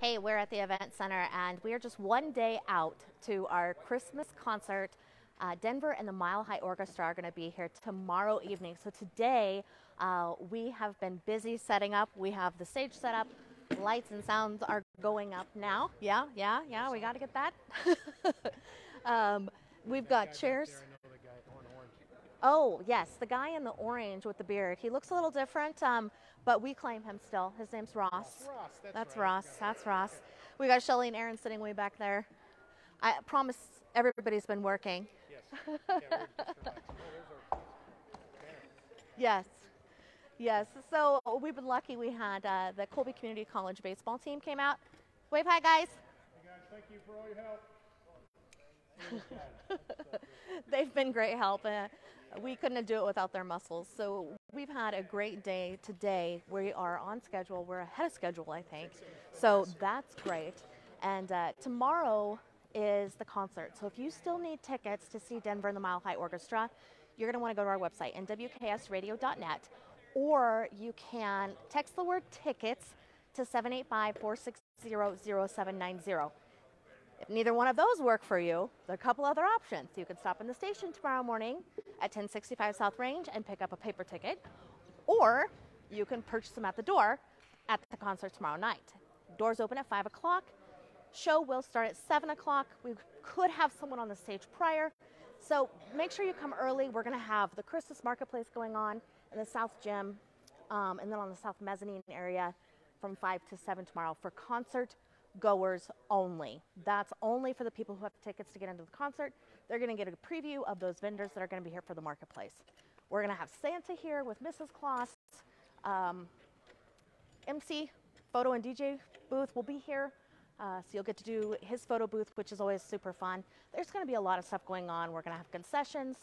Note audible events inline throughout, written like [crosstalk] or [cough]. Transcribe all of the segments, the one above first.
Hey, we're at the event center and we are just one day out to our Christmas concert. Uh, Denver and the Mile High Orchestra are going to be here tomorrow evening. So today uh, we have been busy setting up. We have the stage set up. Lights and sounds are going up now. Yeah, yeah, yeah. We got to get that. [laughs] um, we've got chairs. Oh, yes, the guy in the orange with the beard. He looks a little different, um, but we claim him still. His name's Ross. Ross, that's, That's right. Ross. That's Ross. We got Shelly and Aaron sitting way back there. I promise everybody's been working. Yes. Yeah, we're just relaxing. Oh, Yes. Yes. So we've been lucky. We had uh, the Colby Community College baseball team came out. Wave hi, guys. Hey guys, thank you for all your help. [laughs] They've been great help. Uh, we couldn't do it without their muscles. So we've had a great day today. We are on schedule. We're ahead of schedule, I think. So that's great. And uh, tomorrow is the concert. So if you still need tickets to see Denver and the Mile High Orchestra, you're going to want to go to our website, nwksradio.net, or you can text the word tickets to 785 460 0790. If neither one of those work for you, there are a couple other options. You can stop in the station tomorrow morning at 1065 South Range and pick up a paper ticket, or you can purchase them at the door at the concert tomorrow night. Doors open at 5 o'clock. Show will start at 7 o'clock. We could have someone on the stage prior. So make sure you come early. We're going to have the Christmas marketplace going on in the South Gym um, and then on the South Mezzanine area from 5 to 7 tomorrow for concert goers only. That's only for the people who have tickets to get into the concert. They're going to get a preview of those vendors that are going to be here for the marketplace. We're going to have Santa here with Mrs. Claus. Um, MC, photo and DJ booth will be here. Uh, so you'll get to do his photo booth, which is always super fun. There's going to be a lot of stuff going on. We're going to have concessions.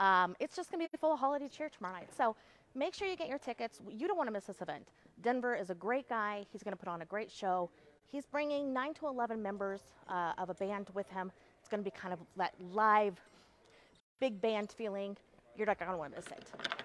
Um, it's just going to be full of holiday cheer tomorrow night. So make sure you get your tickets. You don't want to miss this event. Denver is a great guy. He's going to put on a great show. He's bringing 9 to 11 members uh, of a band with him. It's going to be kind of that live, big band feeling. You're not going to want to miss it.